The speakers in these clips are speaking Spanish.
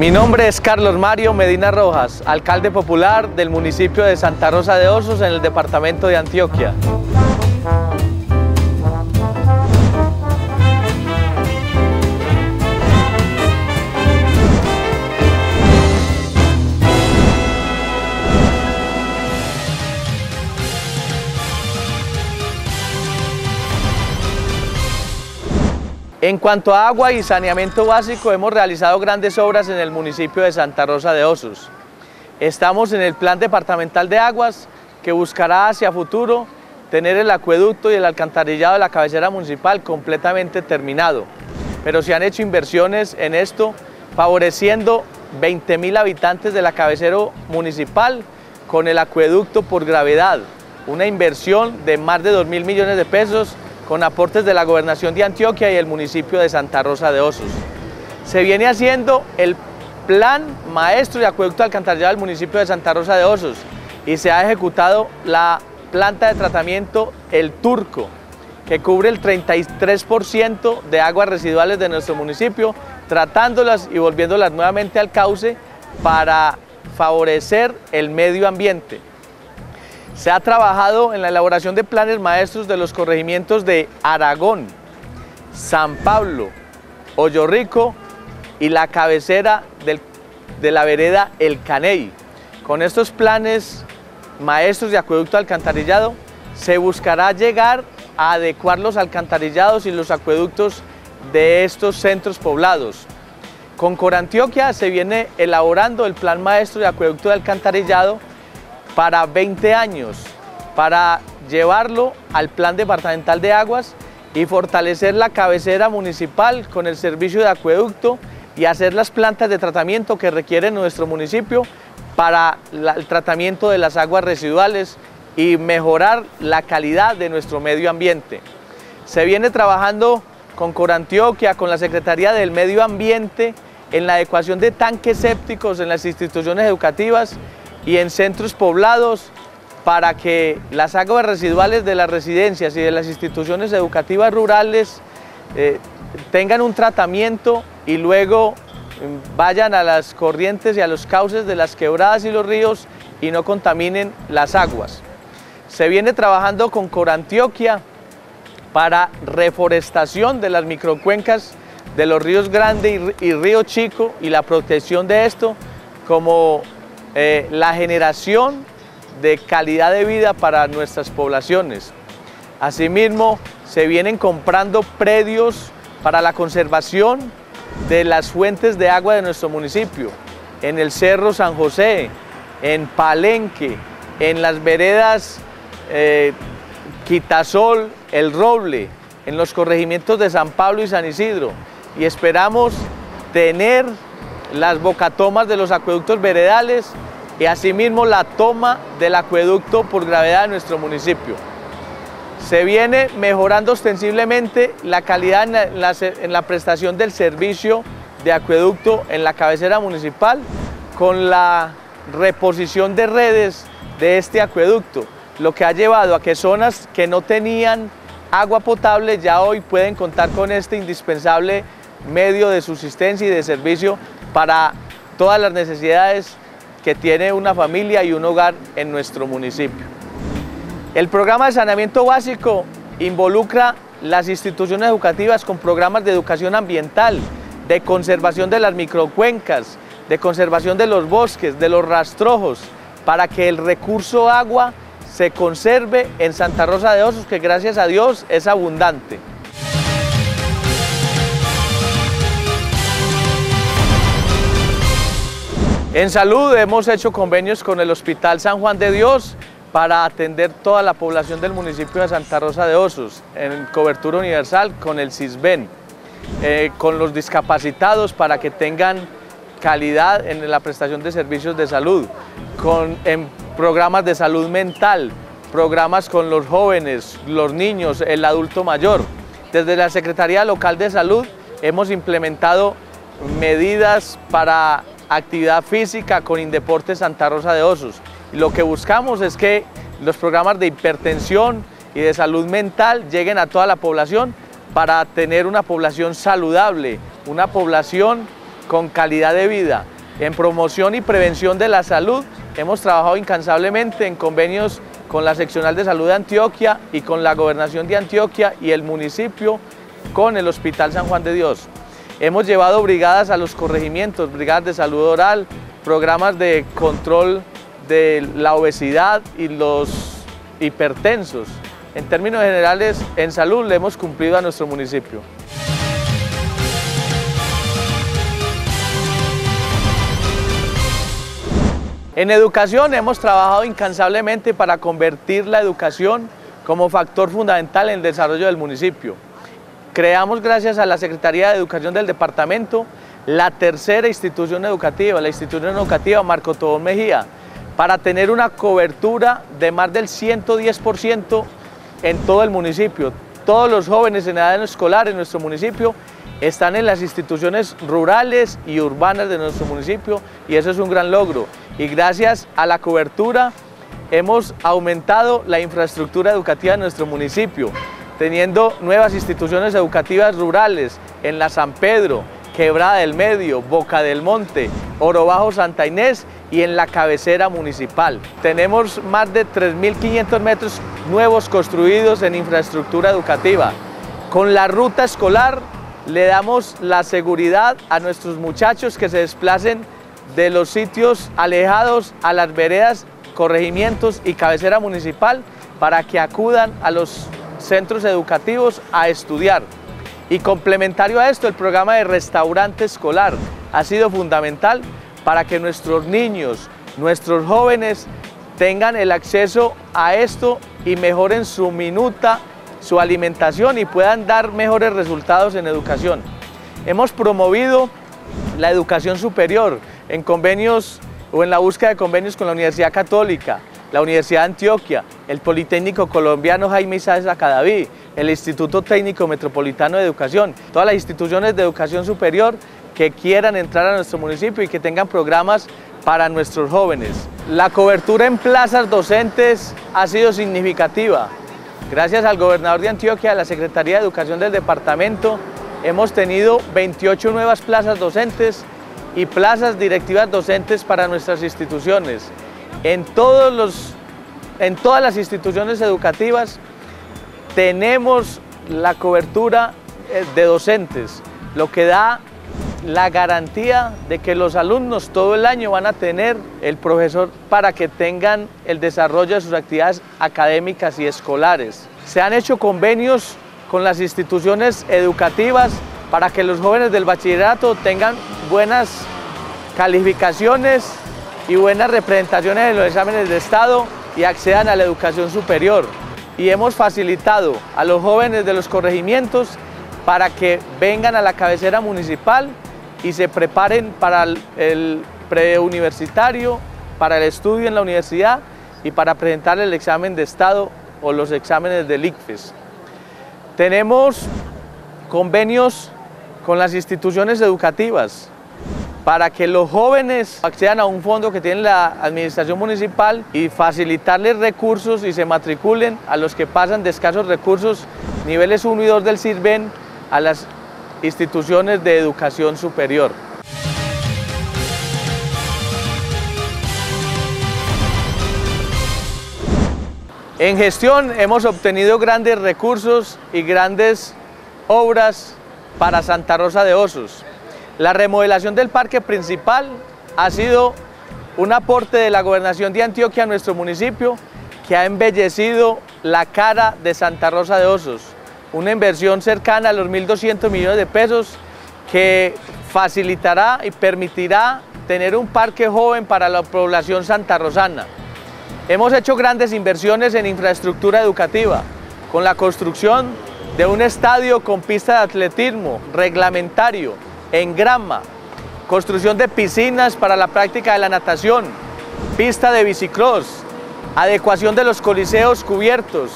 Mi nombre es Carlos Mario Medina Rojas, alcalde popular del municipio de Santa Rosa de Osos en el departamento de Antioquia. En cuanto a agua y saneamiento básico, hemos realizado grandes obras en el municipio de Santa Rosa de Osos. Estamos en el Plan Departamental de Aguas, que buscará hacia futuro tener el acueducto y el alcantarillado de la cabecera municipal completamente terminado. Pero se han hecho inversiones en esto, favoreciendo 20 mil habitantes de la cabecera municipal con el acueducto por gravedad, una inversión de más de 2 mil millones de pesos con aportes de la Gobernación de Antioquia y el municipio de Santa Rosa de Osos. Se viene haciendo el plan maestro de acueducto alcantarillado del municipio de Santa Rosa de Osos y se ha ejecutado la planta de tratamiento El Turco, que cubre el 33% de aguas residuales de nuestro municipio, tratándolas y volviéndolas nuevamente al cauce para favorecer el medio ambiente. Se ha trabajado en la elaboración de planes maestros de los corregimientos de Aragón, San Pablo, Hoyo Rico y la cabecera de la vereda El Caney. Con estos planes maestros de acueducto alcantarillado se buscará llegar a adecuar los alcantarillados y los acueductos de estos centros poblados. Con Corantioquia se viene elaborando el plan maestro de acueducto de alcantarillado para 20 años, para llevarlo al Plan Departamental de Aguas y fortalecer la cabecera municipal con el servicio de acueducto y hacer las plantas de tratamiento que requiere nuestro municipio para el tratamiento de las aguas residuales y mejorar la calidad de nuestro medio ambiente. Se viene trabajando con Corantioquia, con la Secretaría del Medio Ambiente, en la adecuación de tanques sépticos en las instituciones educativas y en centros poblados para que las aguas residuales de las residencias y de las instituciones educativas rurales eh, tengan un tratamiento y luego mm, vayan a las corrientes y a los cauces de las quebradas y los ríos y no contaminen las aguas. Se viene trabajando con Corantioquia para reforestación de las microcuencas de los ríos Grande y Río Chico y la protección de esto como eh, la generación de calidad de vida para nuestras poblaciones. Asimismo, se vienen comprando predios para la conservación de las fuentes de agua de nuestro municipio, en el Cerro San José, en Palenque, en las veredas eh, Quitasol, El Roble, en los corregimientos de San Pablo y San Isidro. Y esperamos tener las bocatomas de los acueductos veredales y asimismo la toma del acueducto por gravedad de nuestro municipio. Se viene mejorando ostensiblemente la calidad en la, prestación del servicio de acueducto en la cabecera municipal con la reposición de redes de este acueducto, lo que ha llevado a que zonas que no tenían agua potable ya hoy pueden contar con este indispensable medio de subsistencia y de servicio para todas las necesidades que tiene una familia y un hogar en nuestro municipio. El programa de saneamiento básico involucra las instituciones educativas con programas de educación ambiental, de conservación de las microcuencas, de conservación de los bosques, de los rastrojos, para que el recurso agua se conserve en Santa Rosa de Osos, que gracias a Dios es abundante. En salud hemos hecho convenios con el Hospital San Juan de Dios para atender toda la población del municipio de Santa Rosa de Osos en cobertura universal con el CISBEN, eh, con los discapacitados para que tengan calidad en la prestación de servicios de salud, con en programas de salud mental, programas con los jóvenes, los niños, el adulto mayor. Desde la Secretaría Local de Salud hemos implementado medidas para actividad física con Indeporte Santa Rosa de Osos. Y lo que buscamos es que los programas de hipertensión y de salud mental lleguen a toda la población para tener una población saludable, una población con calidad de vida. En promoción y prevención de la salud hemos trabajado incansablemente en convenios con la Seccional de Salud de Antioquia y con la Gobernación de Antioquia y el municipio con el Hospital San Juan de Dios. Hemos llevado brigadas a los corregimientos, brigadas de salud oral, programas de control de la obesidad y los hipertensos. En términos generales, en salud le hemos cumplido a nuestro municipio. En educación hemos trabajado incansablemente para convertir la educación como factor fundamental en el desarrollo del municipio. Creamos, gracias a la Secretaría de Educación del Departamento, la tercera institución educativa, la institución educativa Marco Tobón Mejía, para tener una cobertura de más del 110% en todo el municipio. Todos los jóvenes en edad escolar en nuestro municipio están en las instituciones rurales y urbanas de nuestro municipio y eso es un gran logro y gracias a la cobertura hemos aumentado la infraestructura educativa de nuestro municipio, teniendo nuevas instituciones educativas rurales en la San Pedro, Quebrada del Medio, Boca del Monte, Oro Bajo Santa Inés y en la cabecera municipal. Tenemos más de 3.500 metros nuevos construidos en infraestructura educativa. Con la ruta escolar le damos la seguridad a nuestros muchachos que se desplacen de los sitios alejados a las veredas, corregimientos y cabecera municipal para que acudan a los centros educativos a estudiar. Y complementario a esto, el programa de restaurante escolar ha sido fundamental para que nuestros niños, nuestros jóvenes tengan el acceso a esto y mejoren su minuta, su alimentación y puedan dar mejores resultados en educación. Hemos promovido la educación superior, en convenios o en la búsqueda de convenios con la Universidad Católica, la Universidad de Antioquia, el Politécnico Colombiano Jaime Sáez Acadaví, el Instituto Técnico Metropolitano de Educación, todas las instituciones de educación superior que quieran entrar a nuestro municipio y que tengan programas para nuestros jóvenes. La cobertura en plazas docentes ha sido significativa. Gracias al gobernador de Antioquia, a la Secretaría de Educación del departamento, hemos tenido 28 nuevas plazas docentes y plazas directivas docentes para nuestras instituciones. En, todos los, en todas las instituciones educativas tenemos la cobertura eh, de docentes, lo que da la garantía de que los alumnos todo el año van a tener el profesor para que tengan el desarrollo de sus actividades académicas y escolares. Se han hecho convenios con las instituciones educativas para que los jóvenes del bachillerato tengan buenas calificaciones y buenas representaciones en los exámenes de Estado y accedan a la educación superior. Y hemos facilitado a los jóvenes de los corregimientos para que vengan a la cabecera municipal y se preparen para el preuniversitario, para el estudio en la universidad y para presentar el examen de Estado o los exámenes del ICFES. Tenemos convenios con las instituciones educativas para que los jóvenes accedan a un fondo que tiene la administración municipal y facilitarles recursos y se matriculen a los que pasan de escasos recursos niveles 1 y 2 del CIRBEN a las instituciones de educación superior. En gestión hemos obtenido grandes recursos y grandes obras para Santa Rosa de Osos. La remodelación del parque principal ha sido un aporte de la gobernación de Antioquia a nuestro municipio que ha embellecido la cara de Santa Rosa de Osos. Una inversión cercana a los 1.200 millones de pesos que facilitará y permitirá tener un parque joven para la población santarrosana. Hemos hecho grandes inversiones en infraestructura educativa, con la construcción de un estadio con pista de atletismo reglamentario, en grama, construcción de piscinas para la práctica de la natación, pista de bicicross, adecuación de los coliseos cubiertos,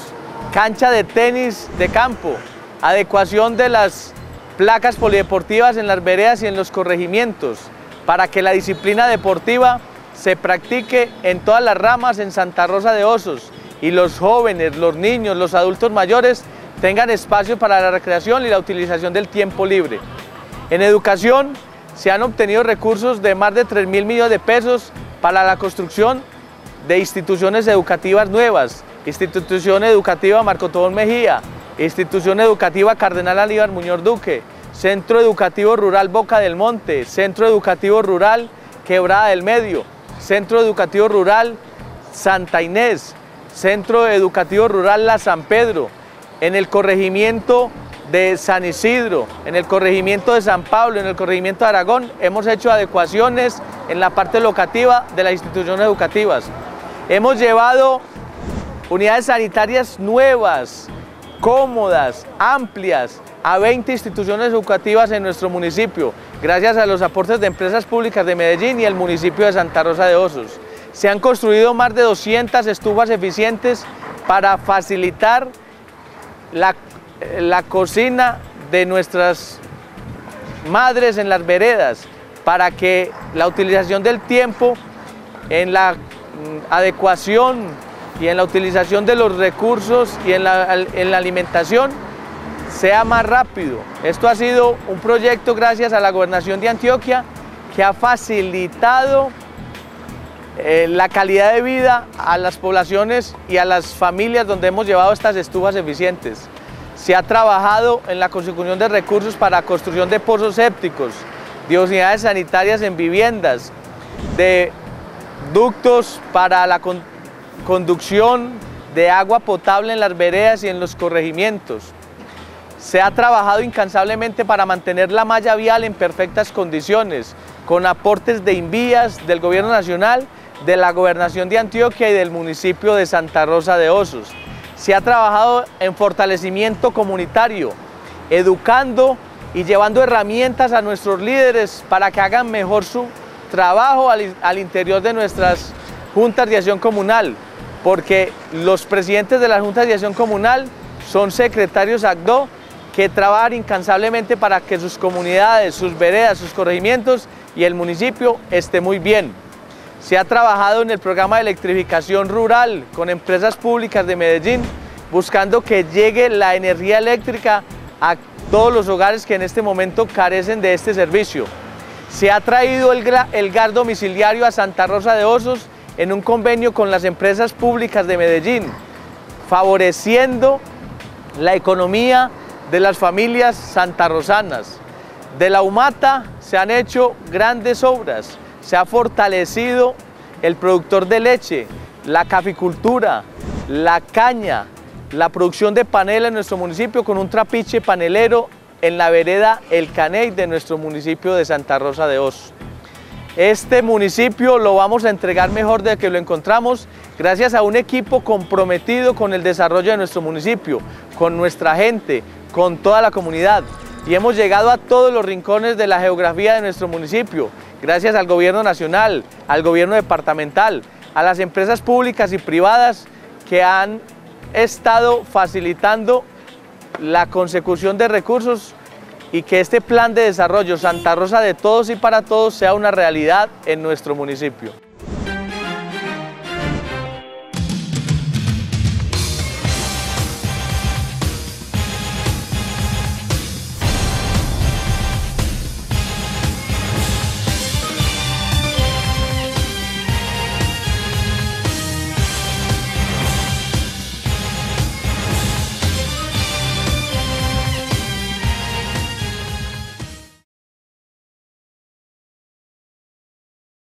cancha de tenis de campo, adecuación de las placas polideportivas en las veredas y en los corregimientos, para que la disciplina deportiva se practique en todas las ramas en Santa Rosa de Osos y los jóvenes, los niños, los adultos mayores tengan espacio para la recreación y la utilización del tiempo libre. En educación se han obtenido recursos de más de 3 mil millones de pesos para la construcción de instituciones educativas nuevas, Institución Educativa Marco Tobón Mejía, Institución Educativa Cardenal Aníbal Muñoz Duque, Centro Educativo Rural Boca del Monte, Centro Educativo Rural Quebrada del Medio, Centro Educativo Rural Santa Inés, Centro Educativo Rural La San Pedro, en el corregimiento de San Isidro, en el corregimiento de San Pablo, en el corregimiento de Aragón, hemos hecho adecuaciones en la parte locativa de las instituciones educativas. Hemos llevado unidades sanitarias nuevas, cómodas, amplias, a 20 instituciones educativas en nuestro municipio, gracias a los aportes de empresas públicas de Medellín y el municipio de Santa Rosa de Osos. Se han construido más de 200 estufas eficientes para facilitar la, la cocina de nuestras madres en las veredas, para que la utilización del tiempo en la mm, adecuación y en la utilización de los recursos y en la, en la alimentación sea más rápido. Esto ha sido un proyecto gracias a la gobernación de Antioquia que ha facilitado eh, la calidad de vida a las poblaciones y a las familias donde hemos llevado estas estufas eficientes. Se ha trabajado en la consecución de recursos para construcción de pozos sépticos, de unidades sanitarias en viviendas, de ductos para la conducción de agua potable en las veredas y en los corregimientos. Se ha trabajado incansablemente para mantener la malla vial en perfectas condiciones, con aportes de invías del Gobierno Nacional, de la Gobernación de Antioquia y del municipio de Santa Rosa de Osos. Se ha trabajado en fortalecimiento comunitario, educando y llevando herramientas a nuestros líderes para que hagan mejor su trabajo al, interior de nuestras juntas de acción comunal, porque los presidentes de las juntas de acción comunal son secretarios ACDO que trabajan incansablemente para que sus comunidades, sus veredas, sus corregimientos y el municipio esté muy bien. Se ha trabajado en el programa de electrificación rural con empresas públicas de Medellín, buscando que llegue la energía eléctrica a todos los hogares que en este momento carecen de este servicio. Se ha traído el, el gas domiciliario a Santa Rosa de Osos en un convenio con las empresas públicas de Medellín, favoreciendo la economía de las familias santarrosanas. De la humata se han hecho grandes obras, se ha fortalecido el productor de leche, la caficultura, la caña, la producción de panela en nuestro municipio con un trapiche panelero en la vereda El Caney de nuestro municipio de Santa Rosa de Osos. Este municipio lo vamos a entregar mejor de que lo encontramos gracias a un equipo comprometido con el desarrollo de nuestro municipio, con nuestra gente, con toda la comunidad y hemos llegado a todos los rincones de la geografía de nuestro municipio, gracias al gobierno nacional, al gobierno departamental, a las empresas públicas y privadas que han estado facilitando la consecución de recursos y que este plan de desarrollo Santa Rosa de todos y para todos sea una realidad en nuestro municipio.